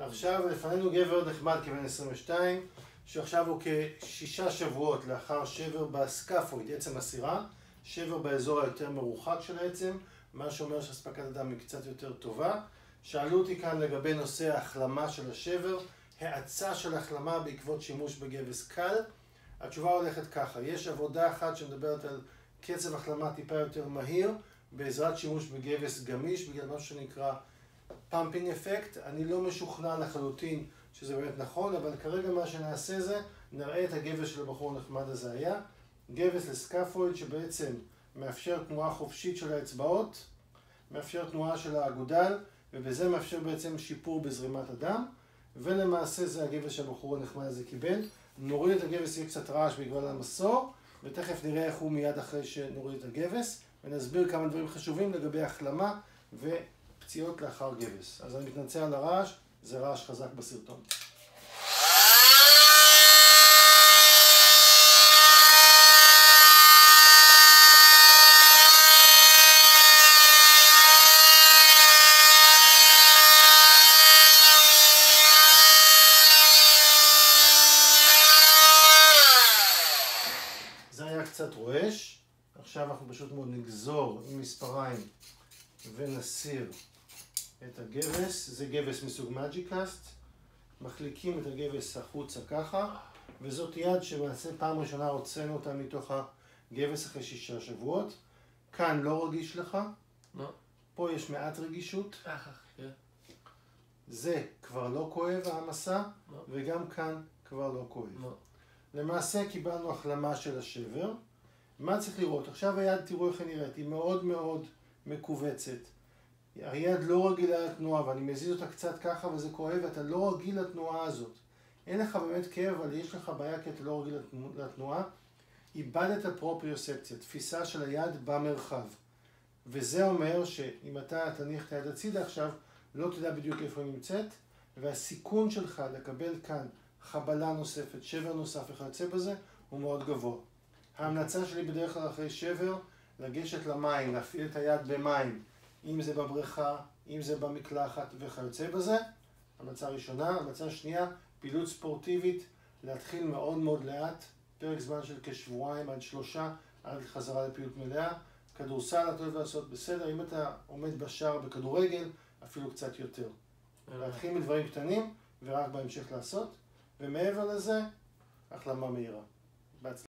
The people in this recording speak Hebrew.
עכשיו לפנינו גבר נחמד כבן 22, שעכשיו הוא כשישה שבועות לאחר שבר בסקאפויד, עצם הסירה, שבר באזור היותר מרוחק של העצם, מה שאומר שאספקת הדם היא קצת יותר טובה. שאלו אותי כאן לגבי נושא ההחלמה של השבר, האצה של החלמה בעקבות שימוש בגבס קל. התשובה הולכת ככה, יש עבודה אחת שמדברת על קצב החלמה טיפה יותר מהיר, בעזרת שימוש בגבס גמיש, בגלל מה שנקרא pumping effect. אני לא משוכנע לחלוטין שזה באמת נכון, אבל כרגע מה שנעשה זה, נראה את הגבס של הבחור הנחמד הזה היה. גבס ל scaphoid שבעצם מאפשר תנועה חופשית של האצבעות, מאפשר תנועה של האגודל, ובזה מאפשר בעצם שיפור בזרימת הדם, ולמעשה זה הגבס שהבחור הנחמד הזה קיבל. נוריד את הגבס, יהיה קצת רעש בגלל המסור, ותכף נראה איך הוא מיד אחרי שנוריד את הגבס, ונסביר כמה דברים חשובים לגבי החלמה ופציעות לאחר גבס. אז אני מתנצל על הרעש, זה רעש חזק בסרטון. קצת רועש, עכשיו אנחנו פשוט מאוד נגזור עם מספריים ונסיר את הגבס, זה גבס מסוג מג'יקאסט, מחליקים את הגבס החוצה ככה, וזאת יד שלמעשה פעם ראשונה הוצאנו אותה מתוך הגבס אחרי שישה שבועות. כאן לא רגיש לך, לא. פה יש מעט רגישות, כן. זה כבר לא כואב העמסה, לא. וגם כאן כבר לא כואב. לא. למעשה קיבלנו החלמה של השבר. מה צריך לראות? עכשיו היד, תראו איך היא נראית, היא מאוד מאוד מכווצת. היד לא רגילה לתנועה, ואני מזיז אותה קצת ככה וזה כואב, ואתה לא רגיל לתנועה הזאת. אין לך באמת כאב, אבל יש לך בעיה כי אתה לא רגיל לתנו- לתנועה. איבדת פרופריוספציה, תפיסה של היד במרחב. וזה אומר שאם אתה תניח את היד הצידה עכשיו, לא תדע בדיוק איפה היא נמצאת, והסיכון שלך לקבל כאן חבלה נוספת, שבר נוסף וכיוצא בזה, הוא מאוד גבוה. ההמלצה שלי בדרך כלל אחרי שבר, לגשת למים, להפעיל את היד במים, אם זה בבריכה, אם זה במקלחת וכיוצא בזה. המלצה ראשונה. המלצה שנייה, פעילות ספורטיבית, להתחיל מאוד מאוד לאט, פרק זמן של כשבועיים עד שלושה, עד חזרה לפעילות מלאה. כדורסל אתה אוהב לעשות בסדר, אם אתה עומד בשער בכדורגל, אפילו קצת יותר. להתחיל מדברים קטנים, ורק בהמשך לעשות, ומעבר לזה, החלמה מהירה. בהצלחה.